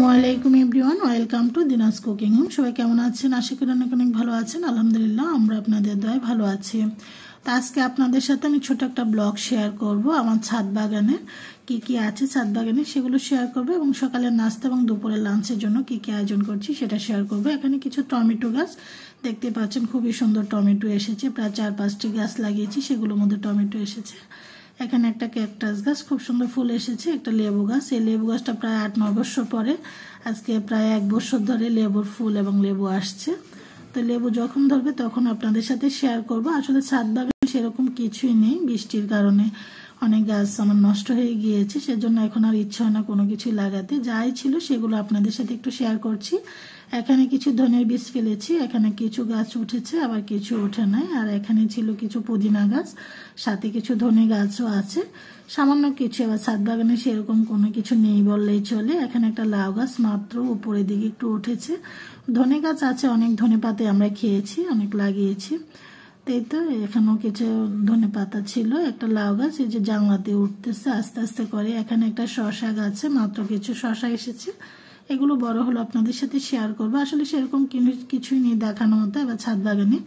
আসসালামু আলাইকুম everyone, welcome to Dina's cooking home. সবাই কেমন আছেন? আশা করি অনেক অনেক ভালো আছেন। আলহামদুলিল্লাহ, আমরা আপনাদের দয় ভালো আছি। তো আজকে আপনাদের সাথে আমি ছোট একটা ব্লগ শেয়ার করব। আমার ছাদ বাগানে কি কি আছে ছাদ বাগানে সেগুলো শেয়ার করব এবং সকালের নাস্তা এবং দুপুরের লাঞ্চের জন্য কি কি আয়োজন করছি সেটা শেয়ার করব। এখানে কিছু টমেটো গাছ, দেখতে পাচ্ছেন খুবই সুন্দর টমেটো এসেছে। প্রায় চার পাঁচটি গাছ লাগিয়েছি, সেগুলোর মধ্যে টমেটো এসেছে। এখানে একটা ক্যাকটাস গাছ, খুব সুন্দর ফুল এসেছে, একটা লেবু গাছ। এই লেবু গাছটা প্রায় আট, নয় বছর পরে, আজকে প্রায় এক বছর ধরে লেবুর ফুল এবং লেবু আসছে। তো লেবু যখন ধরবে তখন আপনাদের সাথে শেয়ার করব। আসলে ছাদ বাগানে সেরকম কিছুই নেই বৃষ্টির কারণে। অনেক গাছ আমার নষ্ট হয়ে গিয়েছে, সেজন্য এখন আর ইচ্ছা হয় না কোনো কিছু লাগাতে। যাই ছিল সেগুলো আপনাদের সাথে একটু শেয়ার করছি। এখানে কিছু ধনের বীজ ফেলেছি, এখানে কিছু গাছ উঠেছে, আবার কিছু ওঠে নাই, আর এখানে ছিল কিছু পুদিনা গাছ, সাথে কিছু ধনে গাছও আছে। সামান্য কিছু, এবার ছাদ বাগানে সেরকম কোনো কিছু নেই বললেই চলে। এখানে একটা লাউ গাছ মাত্র উপরের দিকে একটু উঠেছে। ধনে গাছ আছে, অনেক ধনে পাতে আমরা খেয়েছি, অনেক লাগিয়েছি। তাই তো, এখানেও কিছু ধনে পাতা ছিল, একটা লাউ গাছ, এই যে জানলাতে উঠতেছে আস্তে আস্তে করে। এখানে একটা শশা গাছে, মাত্র কিছু শশা এসেছে। এগুলো বড় হলো আপনাদের সাথে শেয়ার করব। আসলে সেরকম কিছুই নেই দেখানো মতো, এবার ছাদ বাগানে।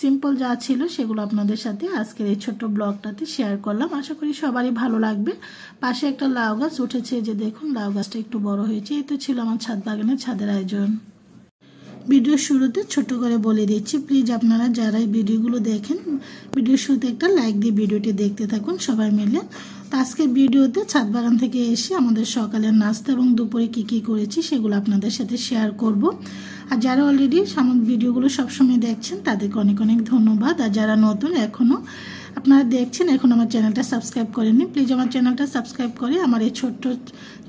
সিম্পল যা ছিল সেগুলো আপনাদের সাথে আজকের এই ছোট্ট ব্লগটাতে শেয়ার করলাম। আশা করি সবারই ভালো লাগবে। পাশে একটা লাউ গাছ উঠেছে যে দেখুন, লাউ গাছটা একটু বড় হয়েছে। এই তো ছিল আমার ছাদ বাগানের ছাদের আয়োজন। ভিডিওর শুরুতে ছোট করে বলে দিচ্ছি প্লিজ আপনারা যারা এই ভিডিওগুলো দেখেন ভিডিও শুরুতে একটা লাইক দিয়ে ভিডিওটি দেখতে থাকুন সবাই মিলে। তো আজকের ভিডিওতে ছাদ বাগান থেকে এসে আমাদের সকালের নাস্তা এবং দুপুরে কি কি করেছি সেগুলো আপনাদের সাথে শেয়ার করব। আর যারা অলরেডি আমার ভিডিওগুলো সবসময় দেখছেন, তাদেরকে অনেক অনেক ধন্যবাদ। আর যারা নতুন এখনও আপনারা দেখছেন, এখন আমার চ্যানেলটা সাবস্ক্রাইব করেননি। প্লিজ আমার চ্যানেলটা সাবস্ক্রাইব করে আমার এই ছোট্ট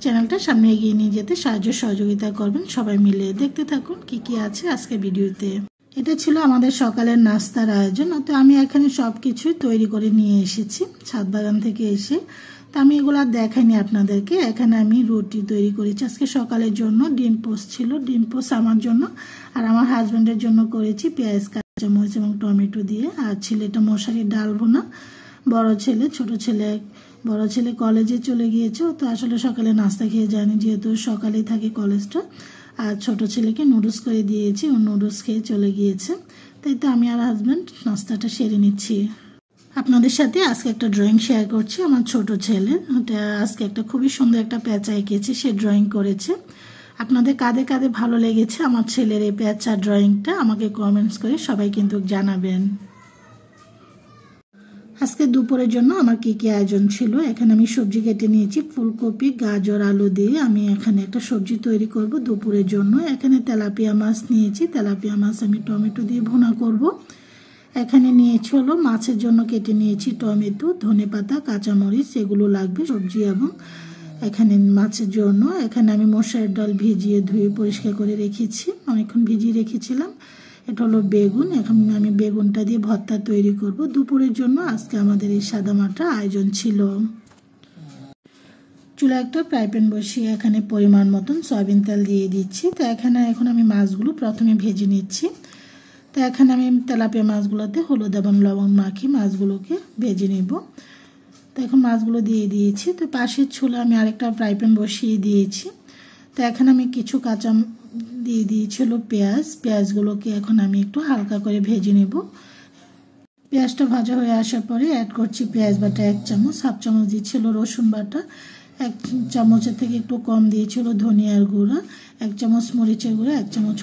চ্যানেলটা সামনে এগিয়ে নিয়ে যেতে সাহায্য সহযোগিতা করবেন। সবাই মিলে দেখতে থাকুন কি কি আছে আজকে ভিডিওতে। এটা ছিল আমাদের সকালের নাস্তার আয়োজন। তো আমি এখানে সব কিছুই তৈরি করে নিয়ে এসেছি, ছাদ বাগান থেকে এসে। তো আমি এগুলো আর দেখাইনি আপনাদেরকে। এখানে আমি রুটি তৈরি করেছি। আজকে সকালের জন্য ডিম পোস্ট ছিল, ডিম পোস্ট আমার জন্য আর আমার হাজব্যান্ডের জন্য করেছি পেঁয়াজ কাঁচামরিচ এবং টমেটো দিয়ে। আর ছেলেটা মশারির ডাল ভোনা বড় ছেলে, ছোট ছেলে। বড় ছেলে কলেজে চলে গিয়েছে। তো আসলে সকালে নাস্তা খেয়ে যায়নি, যেহেতু সকালেই থাকে কলেজটা আর ছোট ছেলেকে নুডলস করে দিয়েছি। ও নুডলস খেয়ে চলে গিয়েছে। তাই তো আমি আর হাজব্যান্ড নাস্তাটা সেরে নিচ্ছি। আপনাদের সাথে আজকে একটা ড্রয়িং শেয়ার করছি। আমার ছোট ছেলে। ওটা আজকে একটা খুবই সুন্দর একটা প্যাঁচা এঁকেছে। সে ড্রয়িং করেছে। আপনাদের কাঁধে কাঁধে ভালো লেগেছে আমার ছেলের এই প্যাঁচা ড্রয়িংটা, আমাকে কমেন্টস করে সবাই কিন্তু জানাবেন। আজকে দুপুরের জন্য আমার কী কী আয়োজন ছিল? এখানে আমি সবজি কেটে নিয়েছি, ফুলকপি, গাজর, আলু দিয়ে আমি এখানে একটা সবজি তৈরি করব দুপুরের জন্য। এখানে তেলাপিয়া মাছ নিয়েছি, তেলাপিয়া মাছ আমি টমেটো দিয়ে ভুনা করব। এখানে নিয়েছি হলো মাছের জন্য কেটে নিয়েছি টমেটো ধনে পাতা কাঁচামরিচ, এগুলো লাগবে সবজি এবং এখানে মাছের জন্য, এখানে আমি মশার ডাল ভিজিয়ে ধুয়ে পরিষ্কার করে রেখেছি। অনেকক্ষণ ভিজিয়ে রেখেছিলাম। এটা হলো বেগুন। এখন আমি বেগুনটা দিয়ে ভর্তা তৈরি করব। দুপুরের জন্য আজকে আমাদের এই সাদামাটা আয়োজন ছিল। চুলা একটা ফ্রাই প্যান বসিয়ে এখানে পরিমাণ মতন সয়াবিন তেল দিয়ে দিচ্ছি। তো এখানে এখন আমি মাছগুলো প্রথমে ভেজে নিচ্ছি। তো এখানে আমি তেলাপিয়া মাছগুলোতে হলুদ এবং লবণ মাখি মাছগুলোকে ভেজে নেব। তো এখন মাছগুলো দিয়ে দিয়েছি। তো পাশের চুলা আমি আরেকটা ফ্রাই প্যান বসিয়ে দিয়েছি। তো এখানে আমি কিছু কাঁচা দিয়ে দিয়েছিল পেঁয়াজ। পেঁয়াজগুলোকে এখন আমি একটু হালকা করে ভেজে নেব। পেঁয়াজটা ভাজা হয়ে আসার পরে অ্যাড করছি পেঁয়াজ বাটা এক চামচ, হাফ চামচ দিয়েছিল রসুন বাটা। এক চামচের থেকে একটু কম দিয়েছিল ধনিয়ার গুঁড়া। এক চামচ মরিচের গুঁড়া, এক চামচ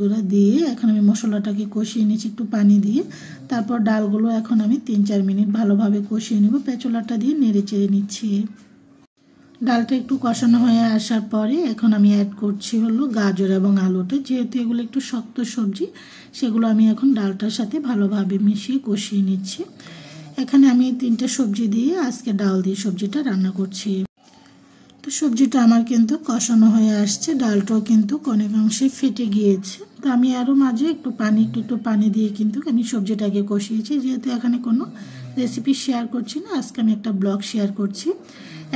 গুঁড়া দিয়ে এখন আমি মশলাটাকে কষিয়ে নিয়েছি একটু পানি দিয়ে। তারপর ডালগুলো এখন আমি তিন চার মিনিট ভালোভাবে কষিয়ে নেব, পেঁচলাটা দিয়ে নেড়ে চেড়ে নিচ্ছি। ডালটা একটু কষানো হয়ে আসার পরে এখন আমি অ্যাড করছি হলো গাজর এবং আলুটা। যেহেতু এগুলো একটু শক্ত সবজি, সেগুলো আমি এখন ডালটার সাথে ভালোভাবে মিশিয়ে কষিয়ে নিচ্ছি। এখানে আমি তিনটে সবজি দিয়ে আজকে ডাল দিয়ে সবজিটা রান্না করছি। তো সবজিটা আমার কিন্তু কষানো হয়ে আসছে, ডালটাও কিন্তু অনেকাংশে ফেটে গিয়েছে। তো আমি আরও মাঝে একটু পানি, একটু একটু পানি দিয়ে কিন্তু আমি সবজিটাকে কষিয়েছি। যেহেতু এখানে কোনো রেসিপি শেয়ার করছি না, আজকে আমি একটা ব্লগ শেয়ার করছি।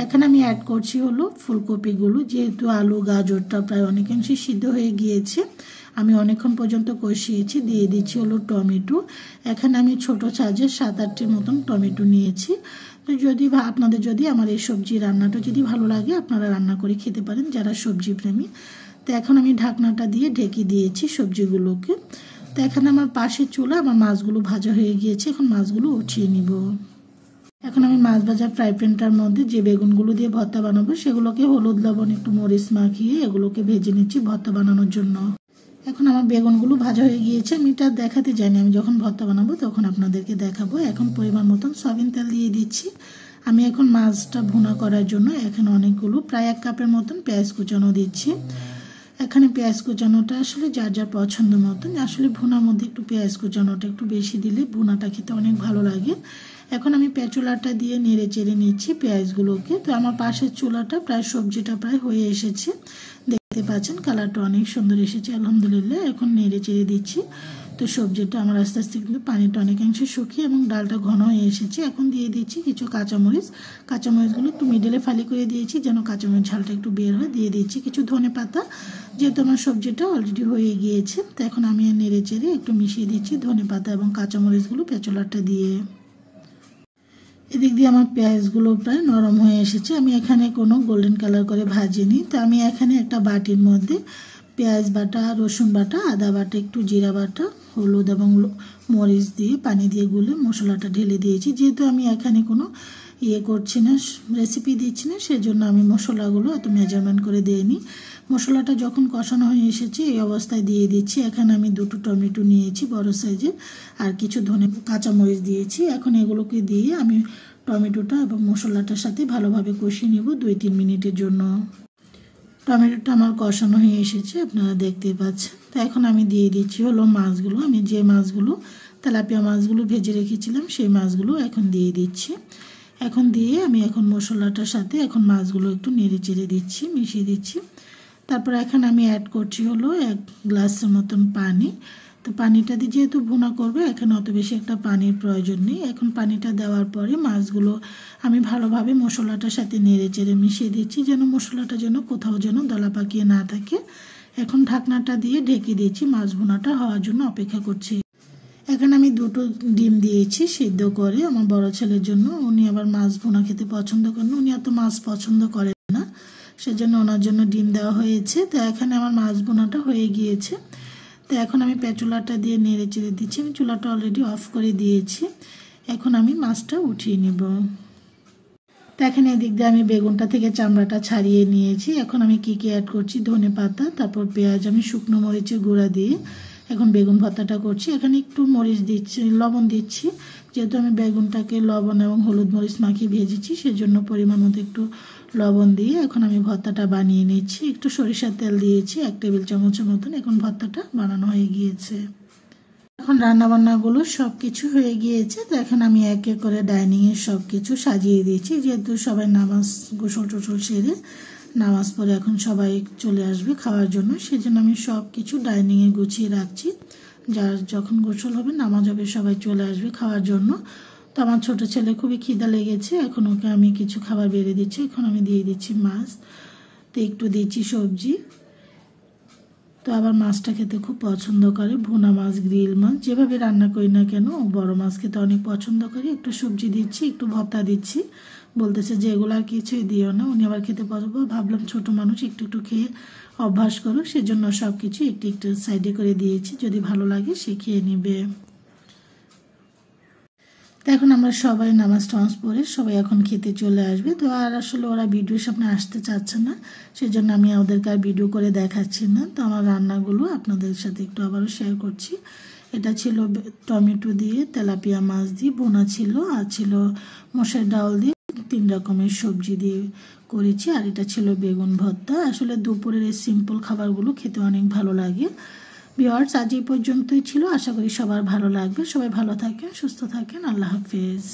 এখানে আমি অ্যাড করছি হলো ফুলকপিগুলো। যেহেতু আলু, গাজরটা প্রায় অনেকাংশে সিদ্ধ হয়ে গিয়েছে, আমি অনেকক্ষণ পর্যন্ত কষিয়েছি, দিয়ে দিচ্ছি হলো টমেটো। এখানে আমি ছোট সাইজের সাত আটটির মতন টমেটো নিয়েছি। তো যদি আপনাদের যদি আমার এই সবজি রান্নাটা যদি ভালো লাগে, আপনারা রান্না করে খেতে পারেন যারা সবজি প্রেমী। তো এখন আমি ঢাকনাটা দিয়ে ঢেকে দিয়েছি সবজিগুলোকে। তো এখানে আমার পাশে চুলা, আমার মাছগুলো ভাজা হয়ে গিয়েছে, এখন মাছগুলো উঠিয়ে নিব। এখন আমি মাছ ভাজা ফ্রাই প্যানটার মধ্যে যে বেগুনগুলো দিয়ে ভর্তা বানাবো, সেগুলোকে হলুদ, লবণ, একটু মরিচ মাখিয়ে এগুলোকে ভেজে নিচ্ছি ভর্তা বানানোর জন্য। এখন আমার বেগুনগুলো ভাজা হয়ে গিয়েছে আমি এটা দেখাতে যাইনি আমি যখন ভর্তা বানাবো তখন আপনাদেরকে দেখাবো। এখন পরিমাণ মতন সয়াবিন তেল দিয়ে দিচ্ছি। আমি এখন মাছটা ভুনা করার জন্য এখানে অনেকগুলো প্রায় এক কাপের মতন পেঁয়াজ কুচানো দিচ্ছি। এখানে পেঁয়াজ কুচানোটা আসলে যার যার পছন্দ মতন, আসলে ভুনার মধ্যে একটু পেঁয়াজ কুচানোটা একটু বেশি দিলে ভুনাটা খেতে অনেক ভালো লাগে। এখন আমি পেঁচুলাটা দিয়ে নেড়ে চেড়ে নিচ্ছি পেঁয়াজগুলোকে। তো আমার পাশের চুলাটা প্রায় সবজিটা প্রায় হয়ে এসেছে। দেখতে পাচ্ছেন কালারটা অনেক সুন্দর এসেছে, আলহামদুলিল্লাহ। এখন নেড়ে চেড়ে দিচ্ছি। তো সবজিটা আমার আস্তে আস্তে কিন্তু পানিটা অনেকাংশে শুকিয়ে এবং ডালটা ঘন হয়ে এসেছে। এখন দিয়ে দিচ্ছি কিছু কাঁচামরিচ। কাঁচামরিচগুলো একটু মিডলে ফালি করে দিয়েছি যেন কাঁচামরিচ ঝালটা একটু বের হয়। দিয়ে দিচ্ছি কিছু ধনে পাতা। যেহেতু আমার সবজিটা অলরেডি হয়ে গিয়েছে, তো এখন আমি নেড়ে চেড়ে একটু মিশিয়ে দিচ্ছি ধনে পাতা এবং কাঁচামরিচগুলো পেঁচলাটা দিয়ে। এদিক দিয়ে আমার পেঁয়াজগুলো প্রায় নরম হয়ে এসেছে। আমি এখানে কোনো গোল্ডেন কালার করে ভাজিনি। তো আমি এখানে একটা বাটির মধ্যে পেঁয়াজ বাটা, রসুন বাটা, আদা বাটা, একটু জিরা বাটা, হলুদ এবং মরিচ দিয়ে, পানি দিয়ে গুলে মশলাটা ঢেলে দিয়েছি। যেহেতু আমি এখানে কোনো ইয়ে করছি না রেসিপি দিচ্ছি না, সেজন্য আমি মশলাগুলো এত মেজারমেন্ট করে দিইনি। মশলাটা যখন কষানো হয়ে এসেছে, এই অবস্থায় দিয়ে দিচ্ছি। এখানে আমি দুটো টমেটো নিয়েছি, বড় সাইজের, আর কিছু ধনে কাঁচামরিচ দিয়েছি। এখন এগুলোকে দিয়ে আমি টমেটোটা এবং মশলাটার সাথে ভালোভাবে কষিয়ে নেব দুই তিন মিনিটের জন্য। টমেটোটা আমার কষানো হয়ে এসেছে, আপনারা দেখতেই পাচ্ছেন। তো এখন আমি দিয়ে দিচ্ছি হলো মাছগুলো। আমি যে মাছগুলো, তেলাপিয়া মাছগুলো ভেজে রেখেছিলাম, সেই মাছগুলো এখন দিয়ে দিচ্ছি। এখন দিয়ে আমি এখন মশলাটার সাথে এখন মাছগুলো একটু নেড়ে চেড়ে দিচ্ছি, মিশিয়ে দিচ্ছি। তারপর এখন আমি অ্যাড করছি হলো এক গ্লাসের মতন পানি। তো পানিটা দিয়ে যেহেতু ভুনা করবে, এখানে অত বেশি একটা পানির প্রয়োজন নেই। এখন পানিটা দেওয়ার পরে মাছগুলো আমি ভালোভাবে মশলাটার সাথে নেড়ে চেড়ে মিশিয়ে দিচ্ছি, যেন মশলাটা যেন কোথাও যেন দলা পাকিয়ে না থাকে। এখন ঢাকনাটা দিয়ে ঢেকে দিয়েছি, মাছ ভুনাটা হওয়ার জন্য অপেক্ষা করছি। এখানে আমি দুটো ডিম দিয়েছি সিদ্ধ করে, আমার বড় ছেলের জন্য। উনি আবার মাছ ভুনা খেতে পছন্দ করেন উনি এত মাছ পছন্দ করেন না। সেজন্য ওনার জন্য ডিম দেওয়া হয়েছে। তো এখানে আমার মাছ বোনাটা হয়ে গিয়েছে। তো এখন আমি পেঁচুলাটা দিয়ে নেড়ে চেড়ে দিচ্ছি। আমি চুলাটা অলরেডি অফ করে দিয়েছি। এখন আমি মাছটা উঠিয়ে নিব। তো এখানে এদিক দিয়ে আমি বেগুনটা থেকে চামড়াটা ছাড়িয়ে নিয়েছি। এখন আমি কী কী অ্যাড করছি? ধনে পাতা, তারপর পেঁয়াজ, আমি শুকনো মরিচের গুঁড়া দিয়ে এখন বেগুন ভর্তাটা করছি। এখানে একটু মরিচ দিচ্ছি, লবণ দিচ্ছি। যেহেতু আমি বেগুনটাকে লবণ এবং হলুদ মরিচ মাখিয়ে ভেজেছি, সেজন্য পরিমাণ মতো একটু লবণ দিয়ে এখন আমি ভর্তাটা বানিয়ে নিচ্ছি। একটু সরিষার তেল দিয়েছি, এক টেবিল চামচের মতন। এখন ভর্তাটা বানানো হয়ে গিয়েছে। এখন রান্নাবান্নাগুলো সব কিছু হয়ে গিয়েছে। তো এখন আমি এক এক করে ডাইনিংয়ে সব কিছু সাজিয়ে দিয়েছি। যেহেতু সবাই নামাজ গোসল টোসল সেরে নামাজ পড়ে এখন সবাই চলে আসবে খাওয়ার জন্য, সেজন্য আমি সব কিছু ডাইনিংয়ে গুছিয়ে রাখছি। যার যখন গোসল হবে, নামাজ হবে, সবাই চলে আসবে খাওয়ার জন্য। তো আমার ছোট ছেলে খুবই খিদা লেগেছে, এখন ওকে আমি কিছু খাবার বেড়ে দিচ্ছি, এখন আমি দিয়ে দিচ্ছি মাছ, তো একটু দিচ্ছি সবজি। তো আবার মাছটা খেতে খুব পছন্দ করে, ভুনা মাছ, গ্রিল মাছ, যেভাবে রান্না করি না কেন বড় মাছ খেতে অনেক পছন্দ করে। একটু সবজি দিচ্ছি, একটু ভর্তা দিচ্ছি, বলতেছে যে এগুলো আর কিছুই দিও না, উনি আবার খেতে পছন্দ ভাবলাম ছোট মানুষ একটু একটু খেয়ে অভ্যাস করুক, সেজন্য সব কিছু একটু একটু সাইডে করে দিয়েছি, যদি ভালো লাগে সে খেয়ে নেবে। এখন আমরা সবাই নামাজ টামাজ পড়ে সবাই এখন খেতে চলে আসবে। তো আর আসলে ওরা ভিডিওর সামনে আসতে চাচ্ছে না, সেজন্য আমি ওদেরকে আর ভিডিও করে দেখাচ্ছি না। তো আমার রান্নাগুলো আপনাদের সাথে একটু আবারও শেয়ার করছি। এটা ছিল টমেটো দিয়ে তেলাপিয়া মাছ দিয়ে বোনা ছিল, আর ছিল মশার ডাল দিয়ে তিন রকমের সবজি দিয়ে করেছি। আর এটা ছিল বেগুন ভর্তা। আসলে দুপুরের এই সিম্পল খাবারগুলো খেতে অনেক ভালো লাগে। ভিওয়ার্স আজ এই পর্যন্তই ছিল। আশা করি সবার ভালো লাগবে। সবাই ভালো থাকেন, সুস্থ থাকেন। আল্লাহ হাফেজ।